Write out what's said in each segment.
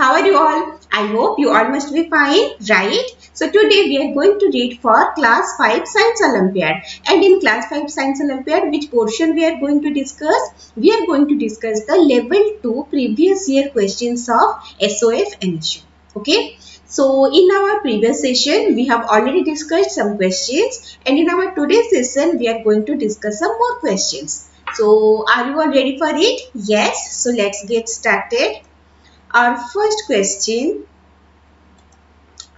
How are you all? I hope you all must be fine, right? So today we are going to read for class 5 science olympiad and in class 5 science olympiad which portion we are going to discuss? We are going to discuss the level 2 previous year questions of SOF NSO. Okay. So in our previous session we have already discussed some questions and in our today's session we are going to discuss some more questions. So are you all ready for it? Yes. So let's get started. Our first question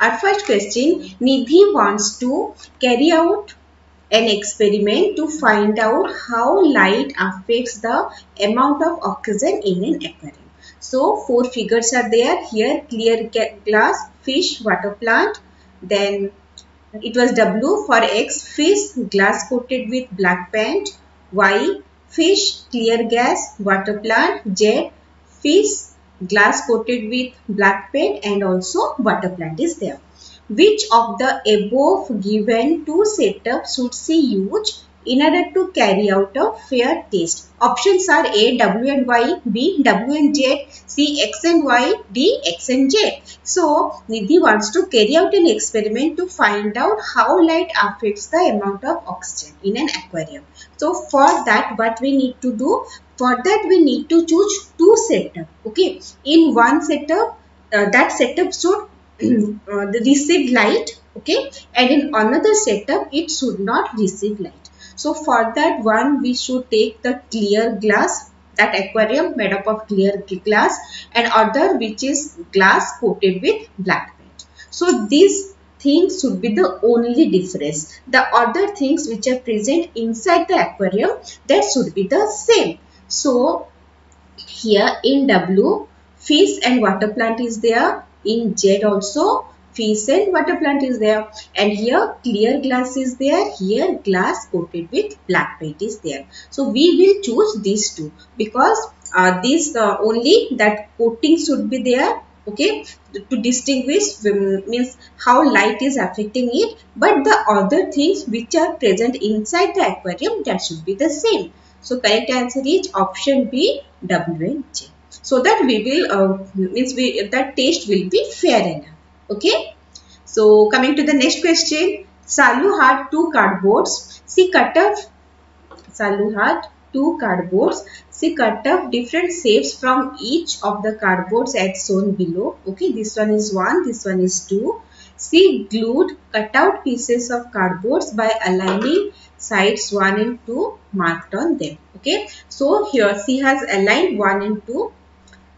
our first question Nidhi wants to carry out an experiment to find out how light affects the amount of oxygen in an aquarium. So four figures are there here clear glass, fish, water plant. Then it was W for X fish glass coated with black paint. Y fish clear gas water plant. Z fish glass coated with black paint and also water plant is there. Which of the above given two setups should see used in order to carry out a fair test. Options are A, W and Y, B, W and Z, C, X and Y, D, X and Z. So, Nidhi wants to carry out an experiment to find out how light affects the amount of oxygen in an aquarium. So, for that what we need to do? For that we need to choose two setup. Okay. In one setup, uh, that setup should uh, receive light. Okay. And in another setup, it should not receive light. So for that one we should take the clear glass that aquarium made up of clear glass and other which is glass coated with black paint. So these things should be the only difference. The other things which are present inside the aquarium that should be the same. So here in W fish and water plant is there. In Z also fish water plant is there. And here clear glass is there. Here glass coated with black paint is there. So we will choose these two because uh, this uh, only that coating should be there okay? To distinguish um, means how light is affecting it but the other things which are present inside the aquarium that should be the same. So correct answer is option b w and j so that we will uh, means we that taste will be fair enough Okay. So coming to the next question. Salu had two cardboards. She cut off. Salu had two cardboards. She cut off different shapes from each of the cardboards as shown below. Okay, this one is one, this one is two. She glued cut out pieces of cardboards by aligning sides 1 and 2 marked on them. Okay, so here she has aligned 1 and 2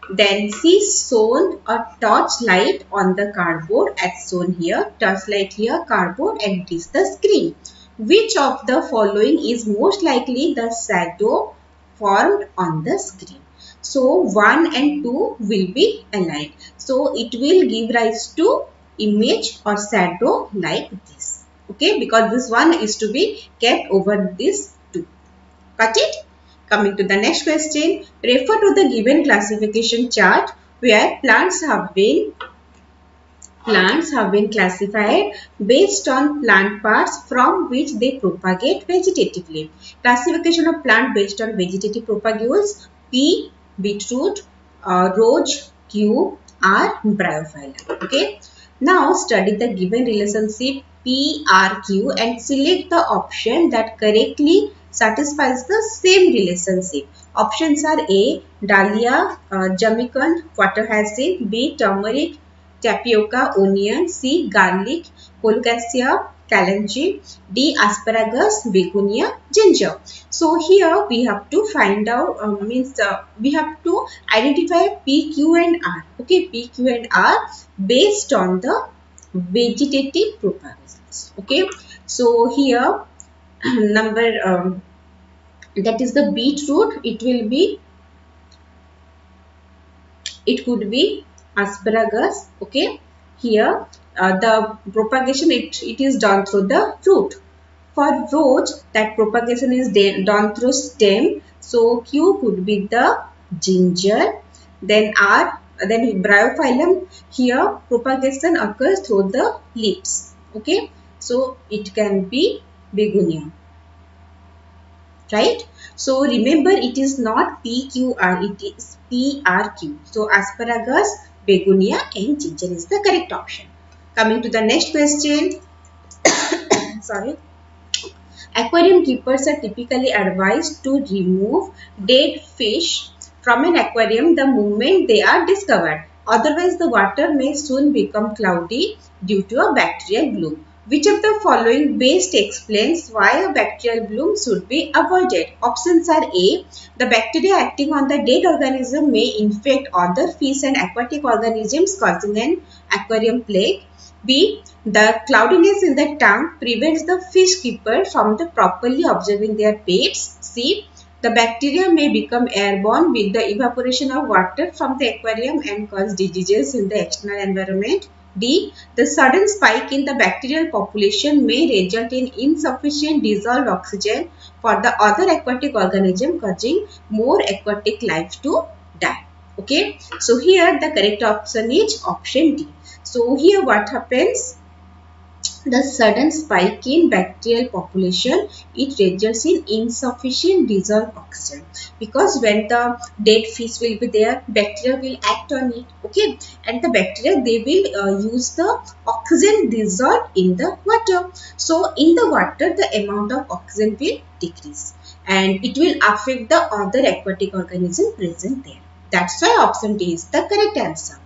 then she shone a torch light on the cardboard as shown here. Torch light here, cardboard and the screen. Which of the following is most likely the shadow formed on the screen? So 1 and 2 will be aligned. So it will give rise to image or shadow like this. Okay, because this one is to be kept over this 2. Got it? Coming to the next question, refer to the given classification chart where plants have been plants have been classified based on plant parts from which they propagate vegetatively. Classification of plant based on vegetative propagules P. Beetroot, uh, Rose, Q, R. Bryophyllum. Okay. Now study the given relationship PRQ and select the option that correctly satisfies the same relationship. Options are A. Dahlia, uh, Jamaican, water hyacinth, B. Turmeric, tapioca, onion, C. Garlic, colocasia, calendula, D. Asparagus, begonia, ginger. So here we have to find out uh, means uh, we have to identify P, Q and R. Okay, P, Q and R based on the vegetative propagation. Okay, so here number um, that is the beetroot. It will be it could be asparagus okay? Here uh, the propagation it, it is done through the fruit. For rose that propagation is done through stem. So q could be the ginger. Then r then bryophyllum. Here propagation occurs through the leaves okay? So it can be begonia right? So remember it is not PQR, it is PRQ. So asparagus, begonia and ginger is the correct option. Coming to the next question. Sorry. Aquarium keepers are typically advised to remove dead fish from an aquarium the moment they are discovered. Otherwise, the water may soon become cloudy due to a bacterial bloom. Which of the following best explains why a bacterial bloom should be avoided? Options are A. The bacteria acting on the dead organism may infect other fish and aquatic organisms causing an aquarium plague. B. The cloudiness in the tank prevents the fish keeper from the properly observing their pets. C. The bacteria may become airborne with the evaporation of water from the aquarium and cause diseases in the external environment. D. The sudden spike in the bacterial population may result in insufficient dissolved oxygen for the other aquatic organism causing more aquatic life to die. Okay. So here the correct option is option D. So here what happens? The sudden spike in bacterial population it results in insufficient dissolved oxygen. Because when the dead fish will be there bacteria will act on it okay? And the bacteria they will uh, use the oxygen dissolved in the water. So in the water the amount of oxygen will decrease and it will affect the other aquatic organism present there. That's why option D is the correct answer.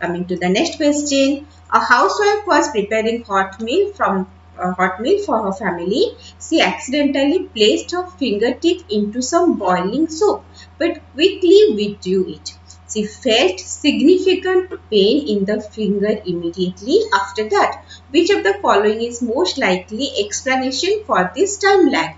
Coming to the next question a housewife was preparing hot meal from uh, hot meal for her family. She accidentally placed her fingertip into some boiling soup but quickly withdrew it. She felt significant pain in the finger immediately after that. Which of the following is most likely explanation for this time lag?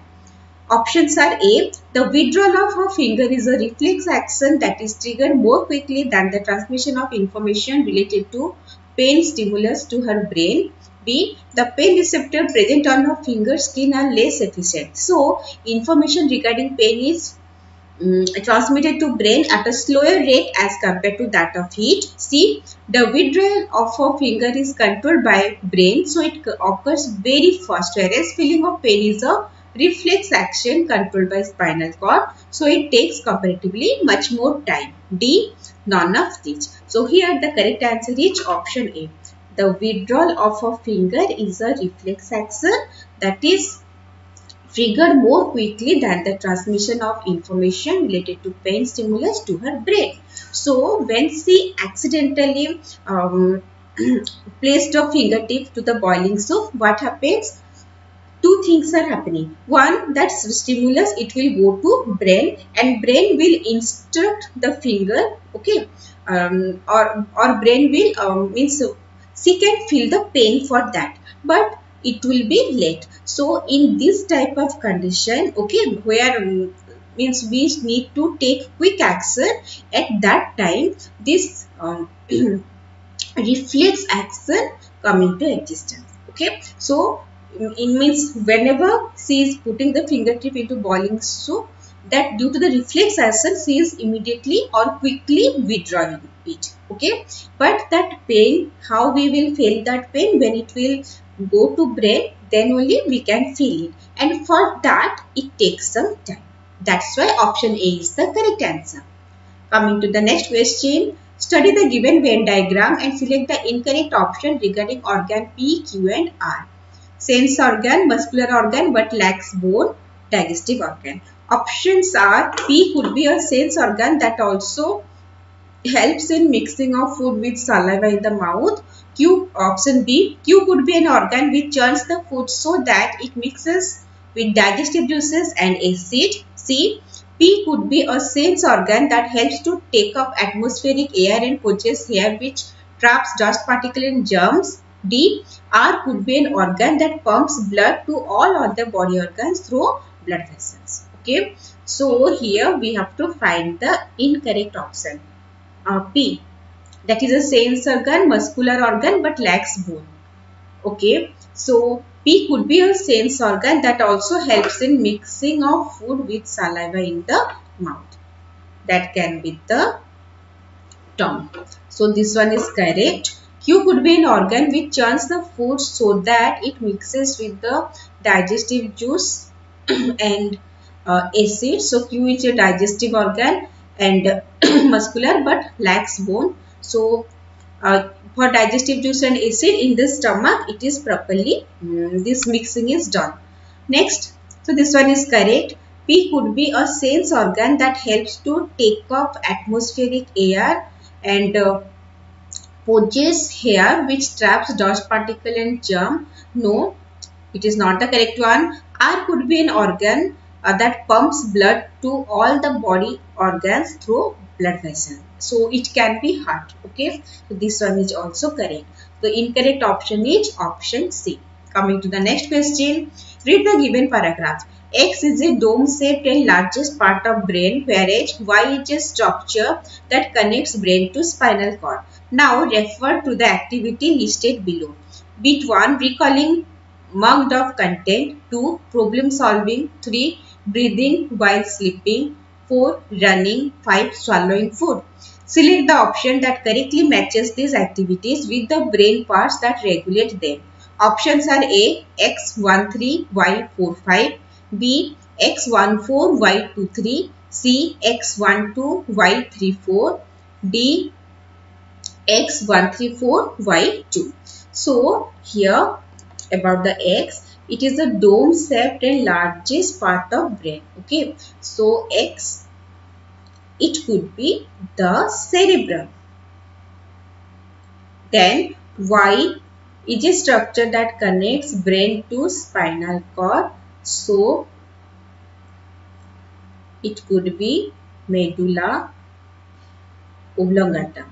Options are A. The withdrawal of her finger is a reflex action that is triggered more quickly than the transmission of information related to pain stimulus to her brain. B. The pain receptor present on her finger skin are less efficient. So, information regarding pain is um, transmitted to brain at a slower rate as compared to that of heat. C. The withdrawal of a finger is controlled by brain. So, it occurs very fast whereas feeling of pain is a reflex action controlled by spinal cord. So, it takes comparatively much more time. D. None of these. So here the correct answer is option A. The withdrawal of a finger is a reflex action that is triggered more quickly than the transmission of information related to pain stimulus to her brain. So when she accidentally um, placed a fingertip to the boiling soup, what happens? two things are happening. One, that stimulus, it will go to brain and brain will instruct the finger, okay, um, or, or brain will, um, means she can feel the pain for that. But it will be late. So, in this type of condition, okay, where um, means we need to take quick action at that time, this um, reflex action come into existence. Okay, so it means whenever she is putting the fingertip into boiling soup that due to the reflex action she is immediately or quickly withdrawing it okay? But that pain how we will feel that pain? When it will go to brain then only we can feel it. And for that it takes some time. That's why option a is the correct answer. Coming to the next question study the given venn diagram and select the incorrect option regarding organ p q and r. Sense organ, muscular organ but lacks bone, digestive organ. Options are P could be a sense organ that also helps in mixing of food with saliva in the mouth. Q option B Q could be an organ which churns the food so that it mixes with digestive juices and acid. C P could be a sense organ that helps to take up atmospheric air and coaches air which traps dust particles and germs. D. R could be an organ that pumps blood to all other body organs through blood vessels. Okay. So here we have to find the incorrect option. Uh, P. That is a sense organ, muscular organ but lacks bone. Okay. So P could be a sense organ that also helps in mixing of food with saliva in the mouth. That can be the tongue. So this one is correct. Q could be an organ which churns the food so that it mixes with the digestive juice and uh, acid. So Q is a digestive organ and muscular but lacks bone. So uh, for digestive juice and acid in the stomach it is properly um, this mixing is done. Next, so this one is correct. P could be a sense organ that helps to take up atmospheric air and uh, hair which traps dust particle and germ. No, it is not the correct one. R could be an organ uh, that pumps blood to all the body organs through blood vessel. So it can be heart. Okay. So this one is also correct. The incorrect option is option C. Coming to the next question. Read the given paragraph. X is a dome-shaped and largest part of brain, whereas Y is a structure that connects brain to spinal cord. Now refer to the activity listed below. Bit 1. Recalling mugged of content. 2. Problem solving. 3. Breathing while sleeping. 4. Running. 5. Swallowing food. Select the option that correctly matches these activities with the brain parts that regulate them. Options are A. X13, Y45, B. X14, Y23, C. X12, Y34, D. X134, Y2. So, here about the X, it is the dome shaped and largest part of brain. Okay. So, X, it could be the cerebrum. Then, Y is a structure that connects brain to spinal cord. So, it could be medulla oblongata.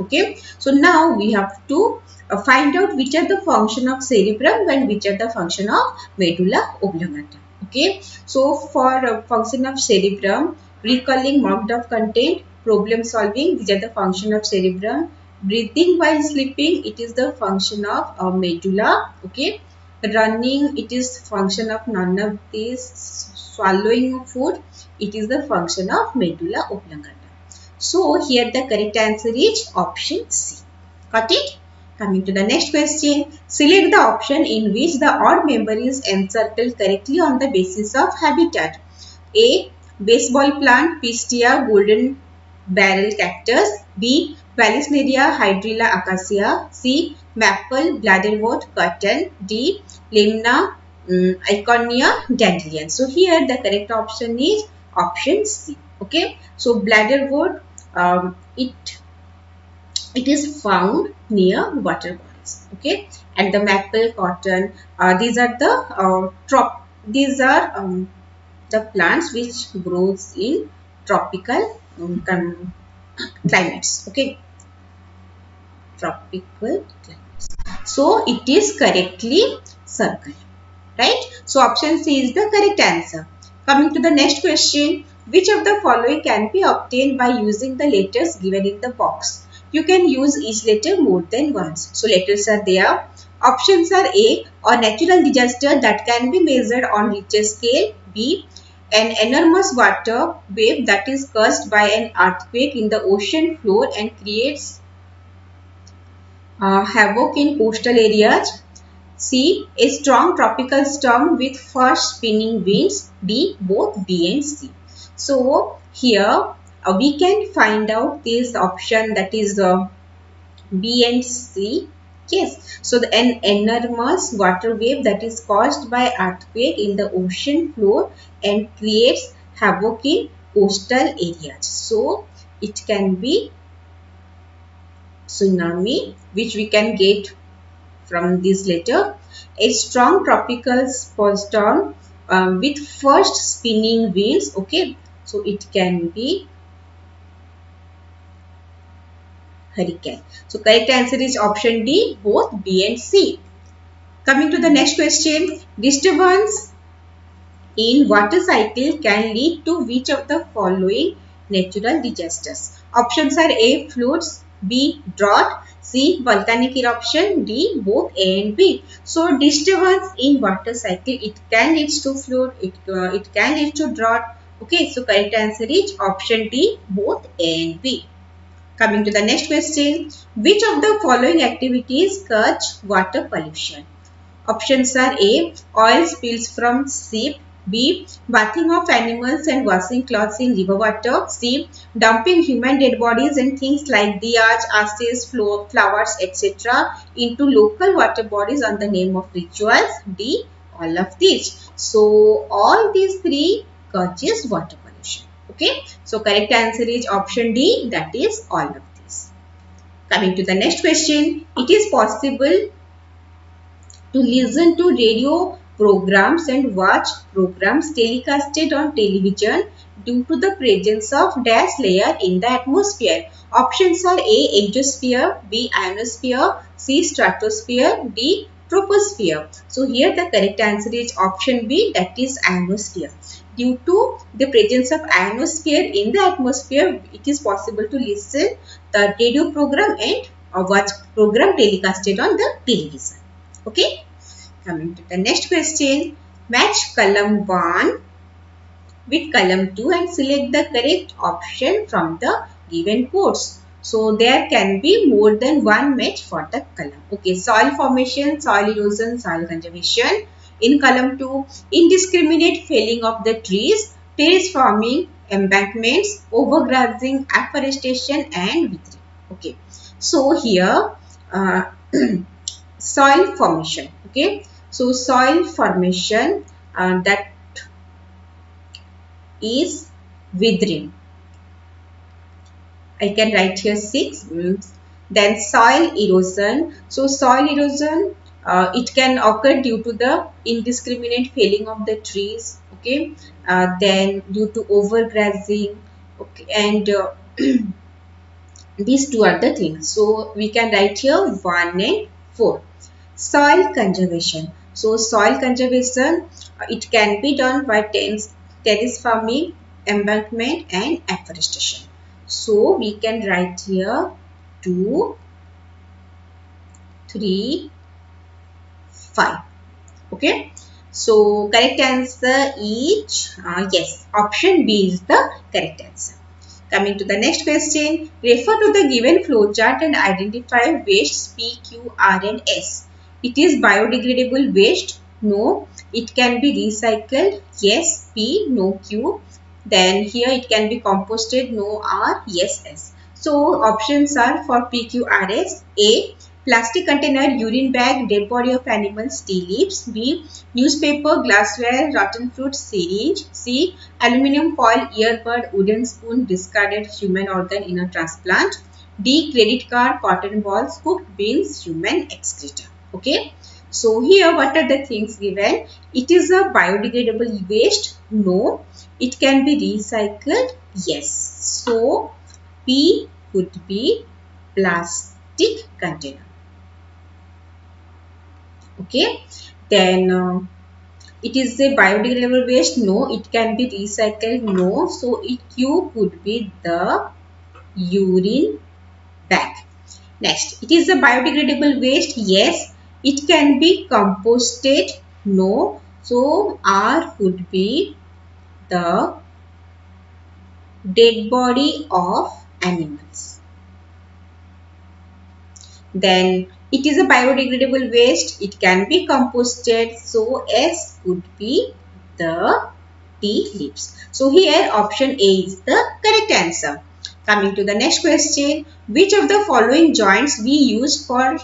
Okay. So, now we have to uh, find out which are the function of cerebrum and which are the function of medulla oblongata. Okay. So, for uh, function of cerebrum, recalling mocked of content, problem solving, these are the function of cerebrum breathing while sleeping it is the function of uh, medulla okay running it is function of none of these swallowing of food it is the function of medulla oblongata so here the correct answer is option c got it coming to the next question select the option in which the odd member is encircled correctly on the basis of habitat a baseball plant pistia golden barrel cactus b Vallisneria hydrilla acacia, C. Maple bladderwort cotton, D. Lemna um, Eichhornia dandelion. So here the correct option is option C. Okay. So bladderwort um, it it is found near water bodies. Okay. And the maple cotton uh, these are the uh, trop these are um, the plants which grows in tropical um, climates. Okay tropical climates. So it is correctly circle. Right? So option C is the correct answer. Coming to the next question. Which of the following can be obtained by using the letters given in the box? You can use each letter more than once. So letters are there. Options are A. A natural disaster that can be measured on Richter scale. B. An enormous water wave that is caused by an earthquake in the ocean floor and creates uh, havoc in coastal areas. C. A strong tropical storm with fast spinning winds. D. Both B and C. So, here uh, we can find out this option that is uh, B and C. Yes, so the, an enormous water wave that is caused by earthquake in the ocean floor and creates havoc in coastal areas. So, it can be tsunami which we can get from this letter. A strong tropical storm um, with first spinning winds. Okay, so it can be hurricane. So correct answer is option D, both B and C. Coming to the next question, disturbance in water cycle can lead to which of the following natural disasters? Options are A. Floods, B. Drought. C. Volcanic eruption. D. Both A and B. So disturbance in water cycle it can lead to flood. It uh, it can lead to drought. Okay. So correct answer is option D. Both A and B. Coming to the next question. Which of the following activities cause water pollution? Options are A. Oil spills from ship. B. Bathing of animals and washing clothes in river water. C. Dumping human dead bodies and things like diyas, ashes, flowers, etc. into local water bodies on the name of rituals. D. All of these. So, all these three causes water pollution. Okay. So, correct answer is option D. That is all of these. Coming to the next question. It is possible to listen to radio programs and watch programs telecasted on television due to the presence of dash layer in the atmosphere. Options are A. Exosphere, B. Ionosphere, C. Stratosphere, D. Troposphere. So here the correct answer is option B that is ionosphere. Due to the presence of ionosphere in the atmosphere, it is possible to listen the radio program and uh, watch program telecasted on the television. Okay. Coming to the next question. Match column 1 with column 2 and select the correct option from the given codes. So there can be more than one match for the column. Okay, soil formation, soil erosion, soil conservation. In column 2, indiscriminate felling of the trees, terrace farming, embankments, overgrazing, afforestation and withering. Okay, so here uh, soil formation. Okay, so soil formation uh, that is withering. I can write here 6. Then soil erosion. So soil erosion uh, it can occur due to the indiscriminate felling of the trees okay? Uh, then due to overgrazing okay? And uh, these two are the things. So we can write here 1 and 4 soil conservation. So soil conservation, uh, it can be done by terrace farming, embankment and afforestation. So we can write here 2, 3, 5. Okay. So correct answer is uh, yes option B is the correct answer. Coming to the next question, refer to the given flow chart and identify wastes P, Q, R and S. It is biodegradable waste. No. It can be recycled. Yes. P. No. Q. Then here it can be composted. No. R. Yes. S. So options are for PQRS. A. Plastic container, urine bag, dead body of animals, tea leaves. B. Newspaper, glassware, rotten fruit, syringe. C. Aluminium foil, earbud, wooden spoon, discarded human organ in a transplant. D. Credit card, cotton balls, cooked beans, human excreta okay so here what are the things given it is a biodegradable waste no it can be recycled yes so p could be plastic container okay then uh, it is a biodegradable waste no it can be recycled no so it q could be the urine bag next it is a biodegradable waste yes it can be composted. No. So, R would be the dead body of animals. Then it is a biodegradable waste. It can be composted. So, S would be the tea leaves. So, here option A is the correct answer. Coming to the next question. Which of the following joints we use for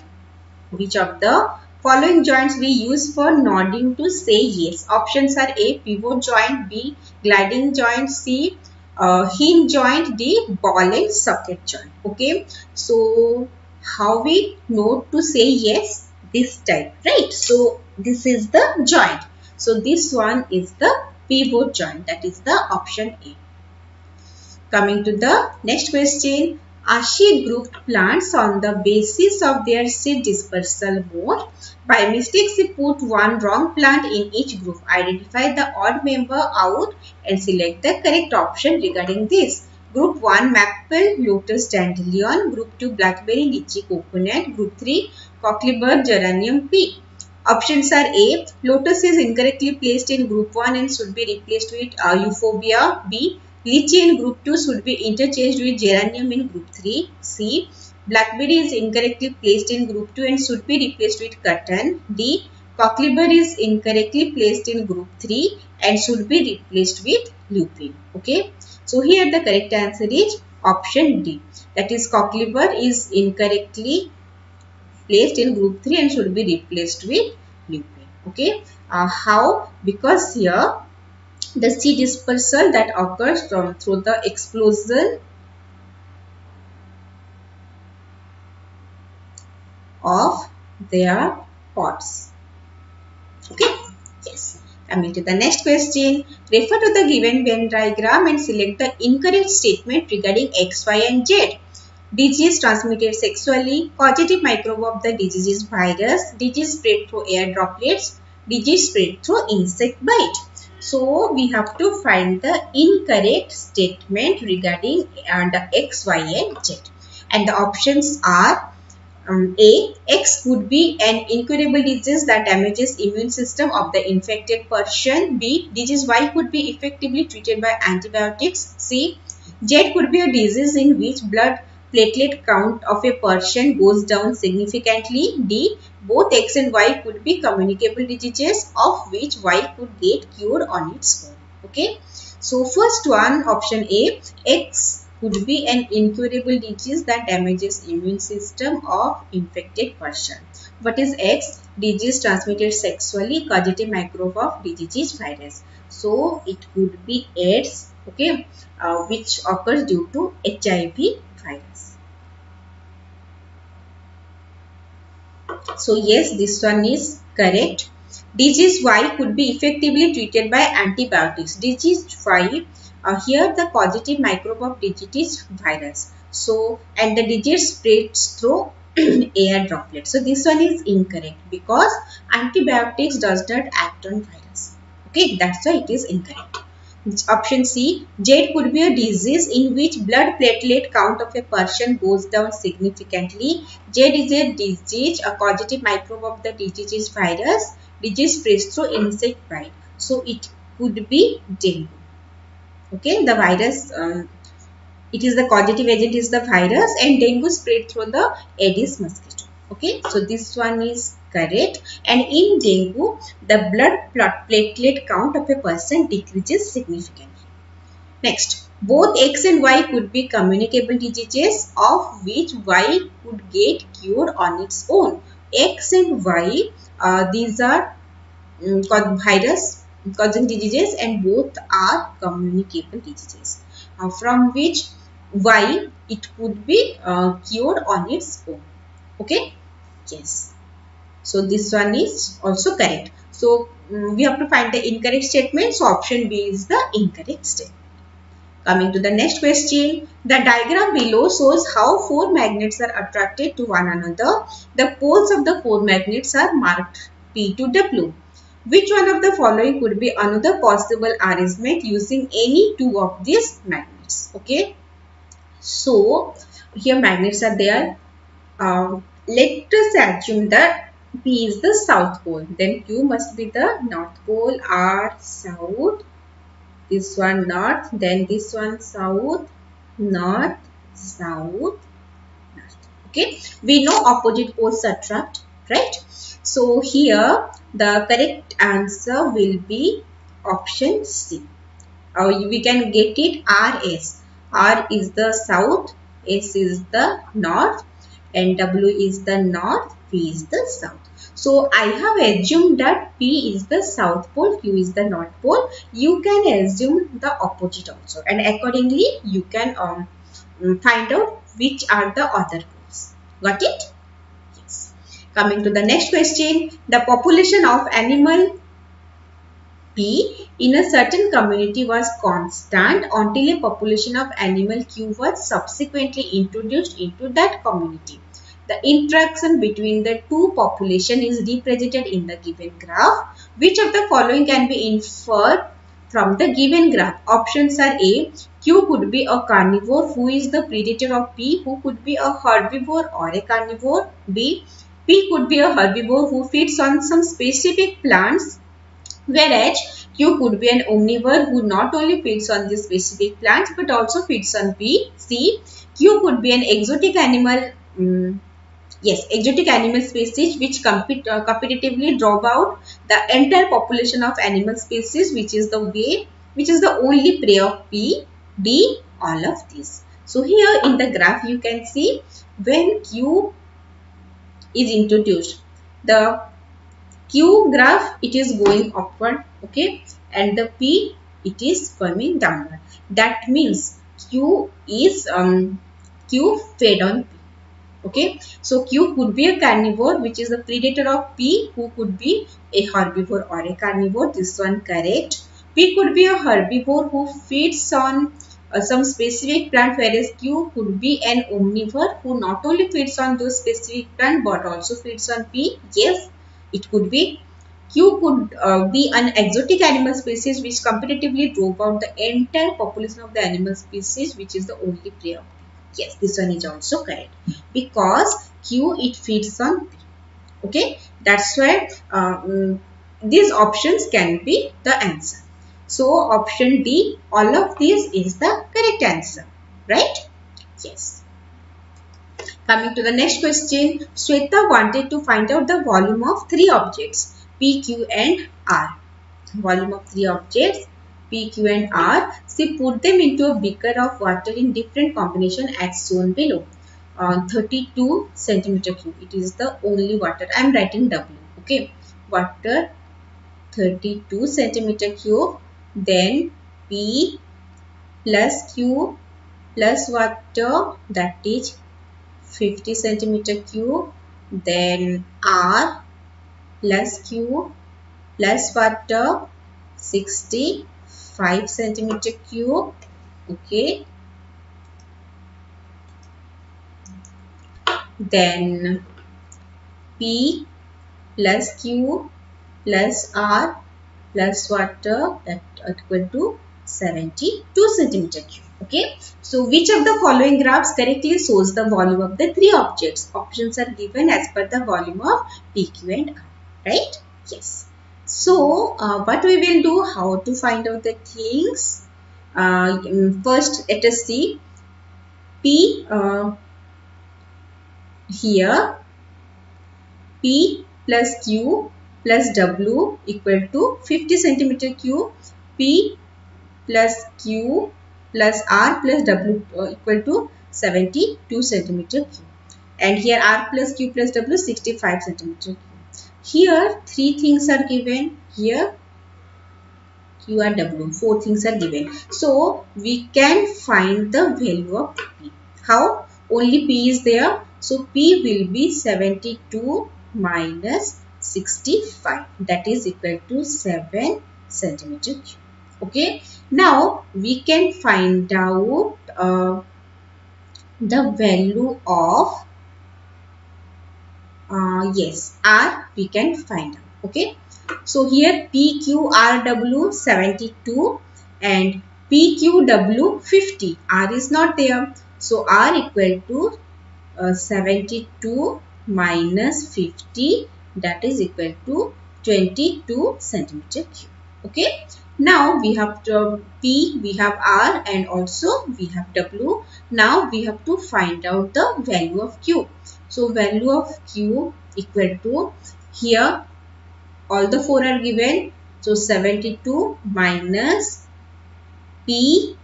which of the following joints we use for nodding to say yes? Options are A. Pivot joint, B. Gliding joint, C. Uh, hinge joint, D. Ball and socket joint. Okay. So, how we know to say yes? This type, right? So, this is the joint. So, this one is the pivot joint. That is the option A. Coming to the next question. Ashi grouped plants on the basis of their seed dispersal mode. By mistake, she put one wrong plant in each group. Identify the odd member out and select the correct option regarding this. Group 1 Maple, Lotus Dandelion. Group 2 Blackberry, Lychee, Coconut. Group 3 Cocklebur, Geranium, Pea. Options are A. Lotus is incorrectly placed in group 1 and should be replaced with uh, Euphorbia. B. Lychee in group 2 should be interchanged with geranium in group 3. C. Blackberry is incorrectly placed in group 2 and should be replaced with cotton. D. Cockleburr is incorrectly placed in group 3 and should be replaced with lupin. Okay. So here the correct answer is option D. That is Cockleburr is incorrectly placed in group 3 and should be replaced with lupin. Okay. Uh, how? Because here the seed dispersal that occurs from through the explosion of their pods. Okay. Coming to the next question. Refer to the given Venn diagram and select the incorrect statement regarding X, Y and Z. Disease transmitted sexually. Causative microbe of the disease is virus. Disease spread through air droplets. Disease spread through insect bite. So we have to find the incorrect statement regarding uh, X, Y and Z. And the options are um, A. X could be an incurable disease that damages immune system of the infected person. B. Disease Y could be effectively treated by antibiotics. C. Z could be a disease in which blood platelet count of a person goes down significantly. D. Both X and Y could be communicable diseases of which Y could get cured on its own. Okay. So first one option A. X could be an incurable disease that damages immune system of infected person. What is X? Disease transmitted sexually, causative microbe of disease virus. So it could be AIDS, okay, uh, which occurs due to HIV virus. So yes, this one is correct. Disease Y could be effectively treated by antibiotics. Disease Y uh, here the causative microbe of disease virus. So and the disease spreads through air droplets. So this one is incorrect because antibiotics does not act on virus. Okay, that's why it is incorrect. Option C, Z could be a disease in which blood platelet count of a person goes down significantly. Z is a disease, a causative microbe of the disease virus. Disease spreads through insect bite. So it could be dengue okay the virus um, it is the causative agent is the virus and dengue spread through the aedes mosquito. Okay so this one is correct. And in dengue the blood platelet count of a person decreases significantly. Next both x and y could be communicable diseases of which y could get cured on its own. X and y uh, these are um, virus causing diseases and both are communicable diseases uh, from which why it could be uh, cured on its own. Okay? Yes. So this one is also correct. So um, we have to find the incorrect statement. So option B is the incorrect statement. Coming to the next question, the diagram below shows how four magnets are attracted to one another. The poles of the four magnets are marked P to W. Which one of the following could be another possible arrangement using any two of these magnets? Okay. So, here magnets are there. Uh, let us assume that P is the south pole. Then Q must be the north pole. R south. This one north. Then this one south. North. South. North. Okay. We know opposite poles attract. Right. So, here the correct answer will be option C. Uh, we can get it RS. R is the south, S is the north and W is the north, P is the south. So I have assumed that P is the south pole, Q is the north pole. You can assume the opposite also and accordingly you can um, find out which are the other poles. Got it? Coming to the next question, the population of animal P in a certain community was constant until a population of animal Q was subsequently introduced into that community. The interaction between the two population is represented in the given graph. Which of the following can be inferred from the given graph? Options are A. Q could be a carnivore who is the predator of P who could be a herbivore or a carnivore. B. P could be a herbivore who feeds on some specific plants whereas Q could be an omnivore who not only feeds on these specific plants but also feeds on P. C. Q could be an exotic animal um, yes exotic animal species which compete, uh, competitively drop out the entire population of animal species which is the way which is the only prey of p d all of these so here in the graph you can see when q is introduced. The q graph it is going upward okay? And the p it is coming downward. That means q is um q fed on p okay? So q could be a carnivore which is the predator of p who could be a herbivore or a carnivore. This one correct. P could be a herbivore who feeds on uh, some specific plant whereas q could be an omnivore who not only feeds on those specific plant but also feeds on p yes it could be Q could uh, be an exotic animal species which competitively drove out the entire population of the animal species which is the only prey Yes, this one is also correct. Because Q, it feeds on P. Okay, that's why um, these options can be the answer. So, option D, all of these is the correct answer. Right? Yes. Coming to the next question, Sweta wanted to find out the volume of three objects, P, Q and R. Volume of three objects P, Q and R. She put them into a beaker of water in different combination as shown below. Uh, 32 centimeter cube. It is the only water. I am writing W. Okay. Water 32 centimeter cube. Then P plus Q plus water that is 50 centimeter cube. Then R plus Q plus water 65 centimeter cube okay then p plus q plus r plus water that equal to 72 centimeter cube okay? So which of the following graphs correctly shows the volume of the three objects? Options are given as per the volume of pq and r right? Yes. So, uh, what we will do, how to find out the things. Uh, mm, first, let us see. P uh, here. P plus Q plus W equal to 50 centimeter cube P plus Q plus R plus W uh, equal to 72 centimeter cube and here R plus Q plus W 65 centimeter cube. Here three things are given. Here Q and W. Four things are given. So we can find the value of P. How? Only P is there. So P will be 72 minus 65. That is equal to 7 centimeter cube. Okay. Now we can find out uh, the value of uh, yes r we can find out okay so here pqrw 72 and pqw 50 r is not there so r equal to uh, 72 minus 50 that is equal to 22 centimeter cube. Okay? Now we have to uh, p we have r and also we have w. Now we have to find out the value of q. So value of Q equal to here all the four are given. So 72 minus P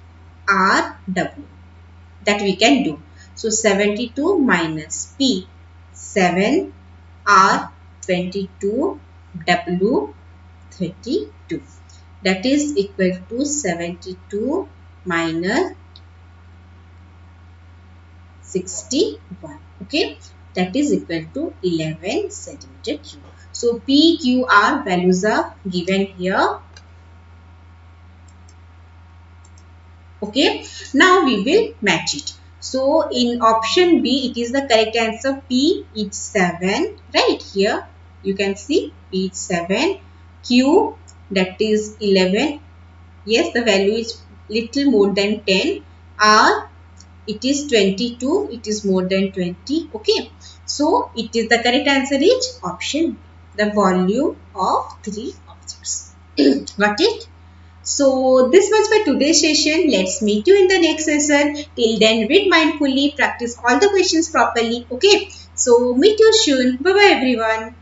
R W. That we can do. So 72 minus P 7 R 22 W 32 that is equal to 72 minus 61 okay that is equal to 11 centimeter cube. So P, Q, R values are given here. Okay. Now we will match it. So in option B it is the correct answer P is 7 right here you can see P7, Q that is 11 yes the value is little more than 10 R it is 22 it is more than 20 okay so it is the correct answer is option the volume of three objects got it So this was for today's session. Let's meet you in the next session. Till then, read mindfully, practice all the questions properly. Okay. So meet you soon. Bye bye everyone.